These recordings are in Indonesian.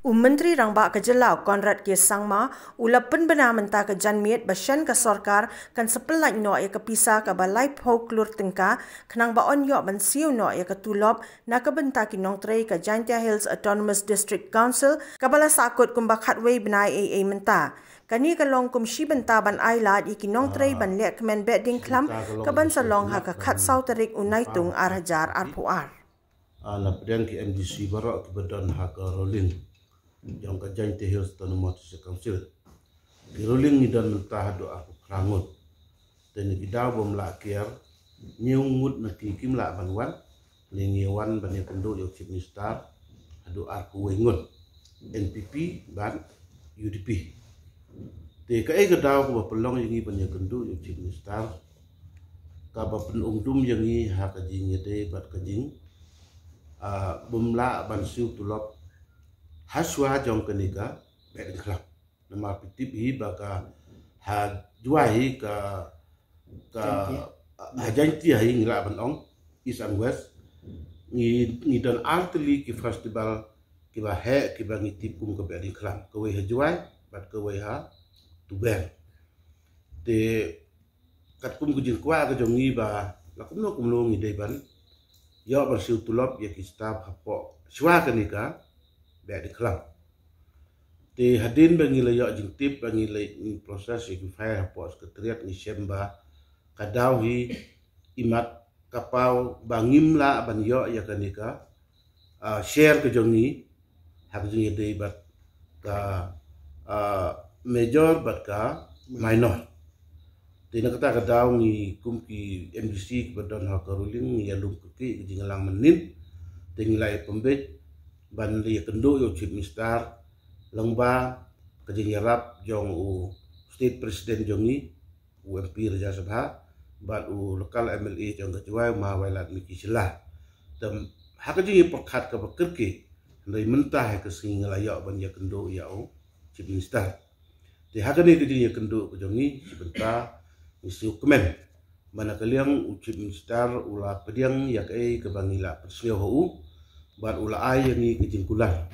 U Menteri Rangba Kejelau Konrad K. Sangma ulapan benar mentah ke janmiat basyan ke sorkar kan sepelak no ya kepisah ke balai pau kelur tengka kenang ba on yok siu no ya ketulop na ke bentar ki nong ke Jantia Hills Autonomous District Council ke bala sakut kumbak hatway benai AA mentah. Kani ke long kum shi benta ban ai la di ki nong ban lek kemen bedding klam ke ban salong ha ke kat sau terik unai tung ar hajar ar puar. Ala ki MDC barak ke bedan ha ke rolling yang kajian tehil setanu mati sekamsil. Di rolling ni dan mentah doa aku kerangut. Dan ni kita bom lakir nyungut nak kim lak banwan lingiwan banyak penduk yang chief minister aku wengun NPP ban UDP. Di kai ke daw ko pelong yang ni banyak penduk yang chief minister ka ba yang ni ha ka jing yede bat ka jing bumla ban siu tulop. Haswa jong kenika bed club nama pitip hi baka ha juai ka ka ha janti hi ban ong east and west. Ni ni dan artli ki festival ki ba he ki ba ngi tipum bed club ko we ha juai bat ko we ha te kat kum ku jin kwa ka jong ni ba la kum no kum lo ngi de ban tulop ya ki staff ha po shwa kenika bek di hadin bagi layak jintip bagi layak proses yang fire apa? Sekretariat ni semba kadau hi imat kapau bangim la ban yo ya kanika uh, share ke jongi hak jongi de bat ka uh, major bat ka minor Tina kata kadau ni kumki MDC kepada hak ruling ni yang lum keki jingalang menin tinggalai pembet ban li kendo yo chief minister lengba kajing yarap jong u state president jongi u MP Raja Sabha ban u lokal MLA jong ketua ma wailat miki sila. Dan hak kajing perkat ke pekerki dari mentah ke sing layak ban ya kendo ya u chief minister di hak ni kajing ya kendo ke jongi sebentar misi kemen mana kalian u chief minister ula pediang ya ke ke bangila persio hu bat ula ai yang kejingkulan.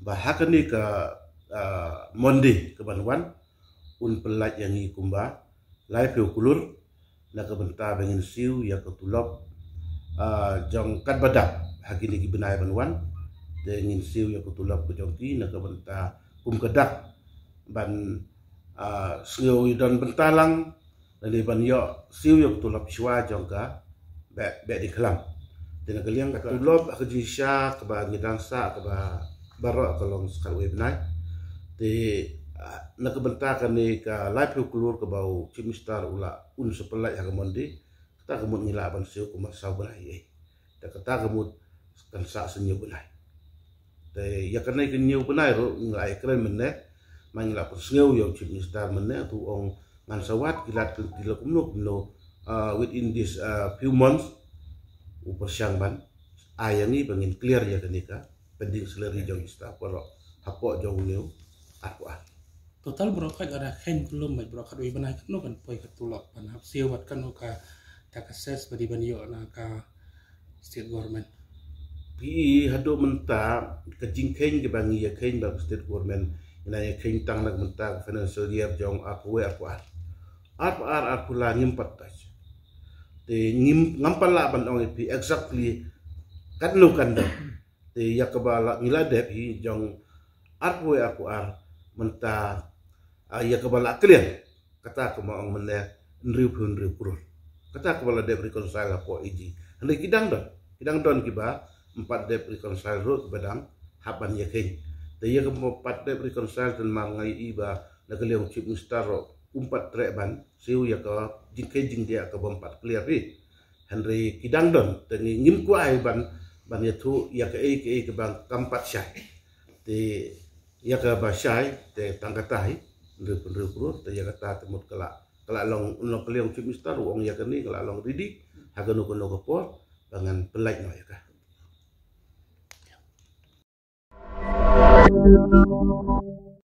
Bahak ni ke uh, monde ke banwan un pelat yang kumba. Lai kulur. Na ke benta bengin siu ya ke tulop uh, jong kat badak haki ni ki benai banwan dengan siu ya ke tulop ke na ke benta kum kedak. Ban uh, siu dan bentalang dan di ban yo siu ya ke tulop shwa jongka be be di kelam Dina kalian kat tulob aku jisya ke ba ngidang sa ke ba baro ke long sekal we benai. Di nak kebentakan ni ke live keluar ke bau cimistar ula un sepelai yang kemondi. Kita kemud ngila aban siu ke masa benai eh. Dan kita kemud kan sa senyu benai. Di ya kena ke nyu benai ro ngilai keren menne. Mangila pun senyu yang cimistar menne tu ong ngan sawat kilat ke kilo kumno kumno uh, within this uh, few months upasyang ban ayang ni bangin clear ya kenika pending seleri jong ista poro hapo jong new aku ah total brokat ada hen belum baik brokat wi banai kan kan poi ketulak pan hap siwat kan ka tak assess badi ban yo na ka state government. Pi hado menta ke jingkeng ke bangi ya keng ba state government ina ya keng tang nak menta financial year jong aku we aku ah ar ar aku la ngimpat taj te ngim ngampal la ban ong pi exactly kat nu kan da te yakabala ngila de pi jong ar po aku ar menta yakabala clear kata ko ma ong menne nriu pun nriu kurun kata ko bala de reconcile po iji. Hande kidang don kidang don kiba empat de reconcile ro badang haban yakin te yakam empat de reconcile dan mangai iba nagaliang chip mistaro umpat treban siu ya ka jingke jing dia ka bompat clear ri henry kidang don teni ngim ku ai ban ban ya tu ya ka e ke ke bang kampat syai te ya ka ba syai te tangkatai ndu ndu pro te ya kata temut kala kala long long kaliang chip mister wong ya kani kala long ridi haga no kono ko por bangan pelai no ya ka Thank you.